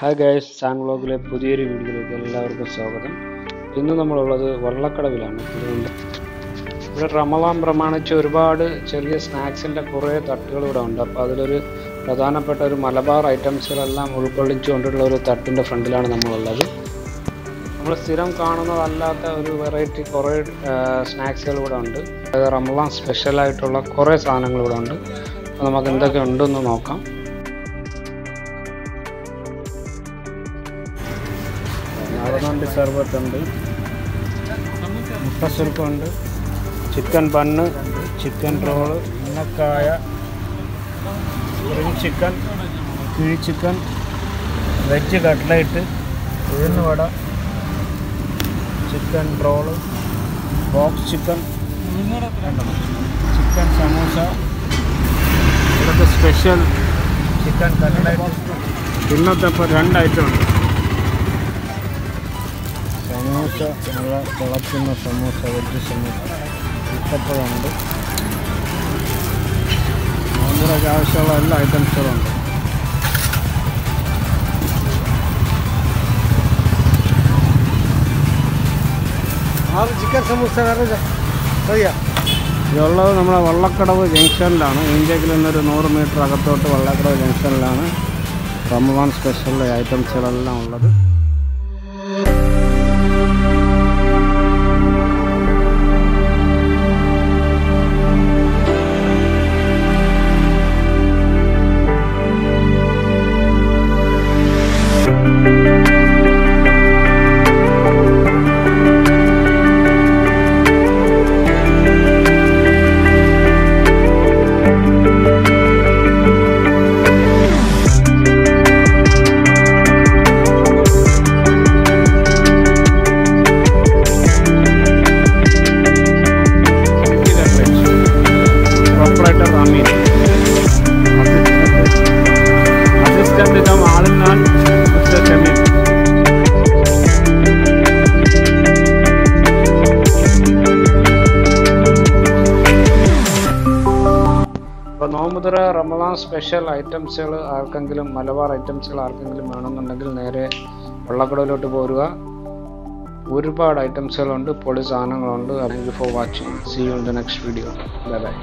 Hi guys San വ്ലോഗിലെ പുതിയൊരു വീഡിയോയിലേക്ക് എല്ലാവർക്കും സ്വാഗതം. ഇന്ന് നമ്മളുള്ളത് വള്ളക്കടവിലാണ്. ഇവിടെ റമദാൻ പ്രമാണിച്ച് ഒരുപാട് ചെറിയ സ്നാക്സിന്റെ കുറേ തട്ടുകൾ ഇവിടെ ഉണ്ട്. അപ്പോൾ അതിലൊരു പ്രധാനപ്പെട്ട ഒരു മലബാർ ഐറ്റംസുകളെല്ലാം ഉൾക്കൊള്ളിച്ചുകൊണ്ടുള്ള ഒരു തട്ടിന്റെ ഫ്രണ്ടിലാണ് നമ്മളുള്ളത്. നമ്മൾ സ്ഥിരം കാണുന്നതല്ലാത്ത ഒരു വെറൈറ്റി കുറേ സ്നാക്സുകൾ ഇവിടെ ഉണ്ട്. റമദാൻ സ്പെഷ്യലായിട്ടുള്ള കുറേ സാധനങ്ങൾ ഇവിടെ ഉണ്ട്. അപ്പോൾ നമുക്ക് എന്തൊക്കെ ഉണ്ടെന്ന് നോക്കാം. നടന്നുണ്ട് സർബത്തുണ്ട് മുട്ട സുൽക്കുണ്ട് ചിക്കൻ ബണ്ണ് ചിക്കൻ റോൾ ഉന്നക്കായ ചിക്കൻ കിഴി ചിക്കൻ വെജ് കട്ട്ലൈറ്റ് ഉഴുന്നുവട chicken roll box chicken chicken samosa ഇവിടുത്തെ സ്പെഷ്യൽ. ചിക്കൻ കട്ട്ലൈറ്റ് ഇന്നത്തെ ഇപ്പോൾ രണ്ട് ഐറ്റം ഉണ്ട്. സമൂസ നല്ല തിളക്കുന്ന സമൂസ വെജ് സമൂസ. ഇട്ടപ്പഴുണ്ട് നമ്മുടെ ആവശ്യമുള്ള എല്ലാ ഐറ്റംസുകളും ഉണ്ട്. ആറ് ചിക്കൻ സമൂസ അറിയാം ഇതുള്ളത് നമ്മുടെ വള്ളക്കടവ് ജംഗ്ഷനിലാണ്. ഇന്ത്യയിൽ നിന്നൊരു നൂറ് മീറ്റർ അകത്തോട്ട് വള്ളക്കടവ് ജംഗ്ഷനിലാണ്. റംബാൻ സ്പെഷ്യൽ ഐറ്റംസുകളെല്ലാം ഉള്ളത്. അസിസ്റ്റന്റ് കം ആളിനാൽ മിസ്റ്റർ ഷമീം ഇപ്പോൾ നോമ്പുതുറ റമദാൻ സ്പെഷ്യൽ ഐറ്റംസുകൾ ആർക്കെങ്കിലും മലബാർ ഐറ്റംസുകൾ ആർക്കെങ്കിലും വേണമെന്നുണ്ടെങ്കിൽ നേരെ വെള്ളക്കടവിലോട്ട് പോരുക ഒരുപാട് ഐറ്റംസുകളുണ്ട് പൊളി സാധനങ്ങളുണ്ട് thank you for watching see you in the next video bye bye